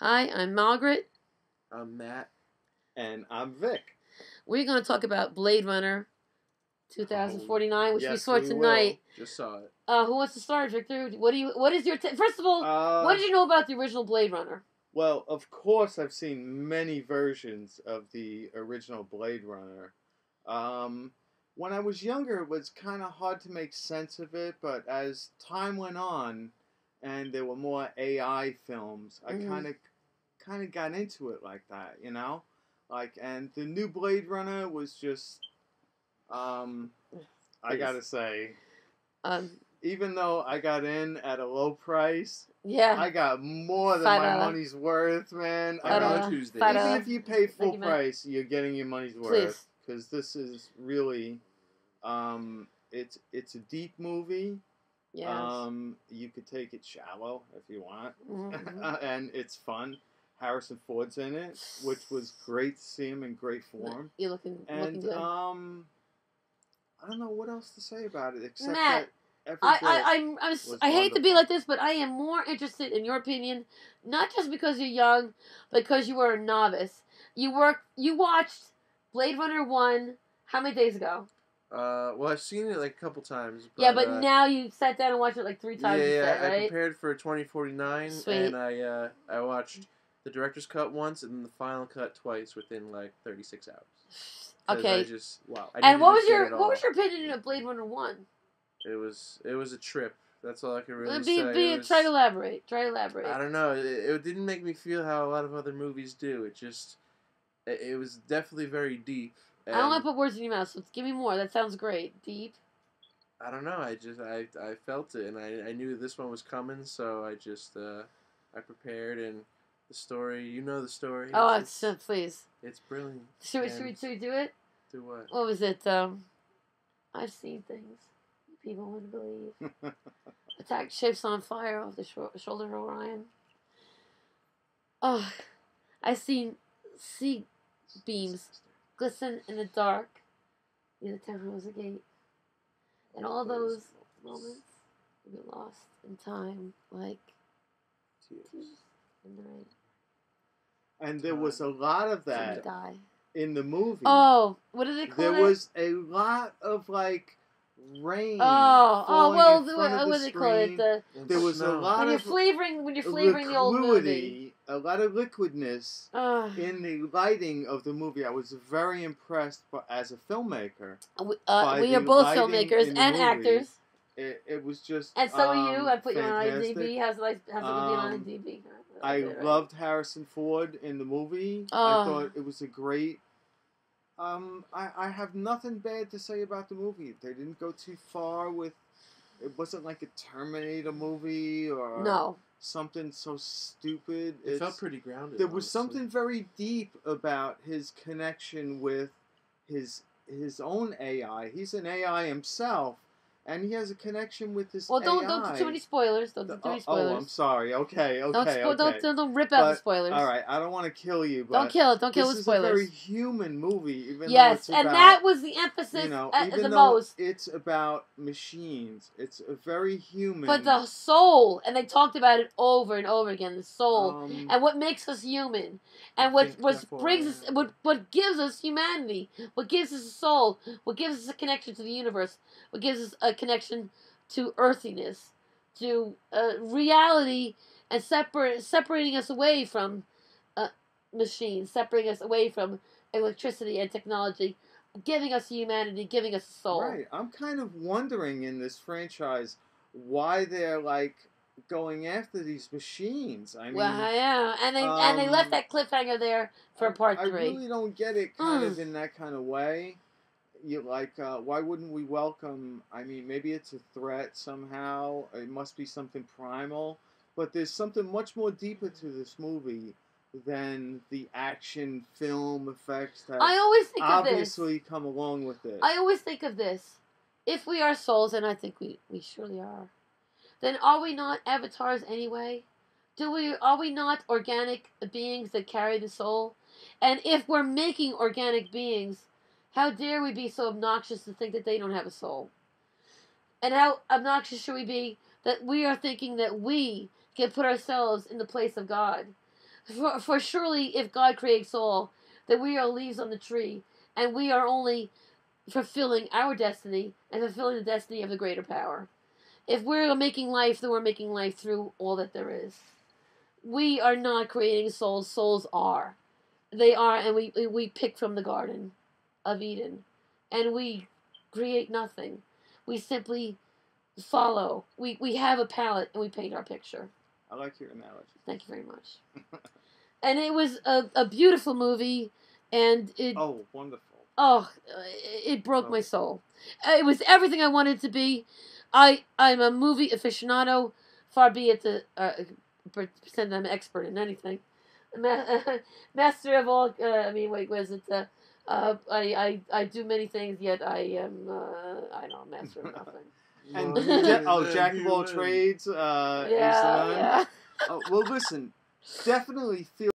Hi, I'm Margaret. I'm Matt. And I'm Vic. We're going to talk about Blade Runner 2049, which we Yes, saw we tonight. Just saw it. Uh, who wants to start, Victor? What do you? What is your? T- First of all, Uh, what did you know about the original Blade Runner? Well, of course, I've seen many versions of the original Blade Runner. Um, when I was younger, it was kind of hard to make sense of it, but as time went on, and there were more AI films, I Mhm. kind of, kind of got into it like that, you know, like, and the new Blade Runner was just, um, I gotta say, Um, even though I got in at a low price, yeah, I got more than Five my dollar. money's worth, man. I Five mean, dollar. on Tuesday. Five even dollar. if you pay full Thank you, Matt. price, you're getting your money's Please. worth because this is really, um, it's it's a deep movie. yeah. Um, you could take it shallow if you want, Mhm. and it's fun. Harrison Ford's in it, which was great to see him in great form. You're looking looking And good. um, I don't know what else to say about it except Matt, that I, I, I'm, I'm, was I hate to be like this, but I am more interested in your opinion, not just because you're young, but because you were a novice. You worked, you watched Blade Runner one. How many days ago? Uh, well, I've seen it like a couple times. But, yeah, but uh, now you sat down and watched it like three times. you yeah, said, I prepared for 2049, Sweet. and I uh, I watched the director's cut once and then the final cut twice within like 36 hours. Okay. I just wow. I and what was your what was your opinion of Blade Runner one? It was it was a trip. That's all I can really be, say. be, was- try to elaborate. Try to elaborate. I don't know. It, it didn't make me feel how a lot of other movies do. It just it, it was definitely very deep. I don't want to put words in your mouth, so give me more. That sounds great. Deep. I don't know. I just I, I felt it, and I, I knew this one was coming, so I just uh, I prepared and the story. You know the story. Oh, it's it's, uh, please. it's brilliant. Should we, should we, should we do it? Do what? What was it? Um, I've seen things people wouldn't believe. Attack ships on fire off the shor- shoulder of Orion. Oh, I've seen sea beams glisten in the dark near the Tannhauser Gate. And all those moments we get lost in time, like Tears. tears in the rain. And there was a lot of that die. in the movie. Oh, what did they call there it? There was a lot of like rain. Oh, oh well, in the, front of what the do they call it? screen. The There was a snow. lot when you're of flavoring when you're flavoring the old movie. a lot of liquidness Uh, in the lighting of the movie. I was very impressed by, as a filmmaker. we, uh, we are both filmmakers and actors, It, it was just and so are you. um, I put you on fantastic. IMDb. How's it like? How's it to be on Um, IMDb? I Right. loved Harrison Ford in the movie. Oh. I thought it was a great. Um, I, I have nothing bad to say about the movie. They didn't go too far with. It wasn't like a Terminator movie or No, something so stupid. It It's- felt pretty grounded. there was honestly. something very deep about his connection with his his own AI. He's an AI himself, and he has a connection with this. well, don't AI. don't do too many spoilers. Don't do too many oh, oh, I'm sorry. Okay, okay, don't, spo- okay. don't don't don't rip out the spoilers. All right, I don't want to kill you, but Don't kill it. Don't kill this with is a very human movie. Even Yes, it's and about, that was the emphasis you know, at even the most. it's about machines, it's a very human. But the soul, and they talked about it over and over again. The soul, um, and what makes us human, and what what brings us, what what gives us humanity, what gives us a soul, what gives us a connection to the universe, what gives us a connection to earthiness, to uh, reality, and separate separating us away from uh, machines, separating us away from electricity and technology, giving us humanity, giving us soul. Right. I'm kind of wondering in this franchise why they're like going after these machines. I mean, well, yeah, and they and they left um, that cliffhanger there for part I, three. I really don't get it kind of Mm. in that kind of way. You like, uh, why wouldn't we welcome? I mean, maybe it's a threat somehow. It must be something primal, but there's something much more deeper to this movie than the action film effects that I always think of this. obviously come along with it. I always think of this. If we are souls, and I think we, we surely are, then are we not avatars anyway? Do we are we not organic beings that carry the soul? And if we're making organic beings, how dare we be so obnoxious to think that they don't have a soul? And how obnoxious should we be that we are thinking that we can put ourselves in the place of God? For, for surely, if God creates all, that we are leaves on the tree, and we are only fulfilling our destiny and fulfilling the destiny of the greater power. If we're making life, then we're making life through all that there is. We are not creating souls; souls are. They are, and we we, we pick from the garden of Eden, and we create nothing. We simply follow. We we have a palette and we paint our picture. I like your analogy. Thank you very much. and it was a, a beautiful movie, and it Oh, wonderful. oh, it broke my soul. It was everything I wanted to be. I I'm a movie aficionado, far be it to uh, pretend I'm an expert in anything. Ma- master of all. Uh, I mean, wait, was it? Uh, uh, I, I I do many things, yet I am uh, I don't master of nothing. And Well, ja- oh, Jack of all trades uh, is the yeah, man. yeah. Oh, well, listen, definitely feel